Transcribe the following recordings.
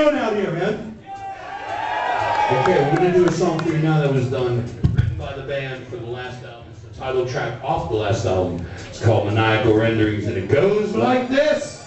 doing out here, man? Okay, we're gonna do a song for you now that was done, written by the band for the last album. It's the title track off the last album. It's called Maniacal Renderings, and it goes like this.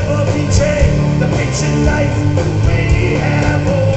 never betray. The patient life we have.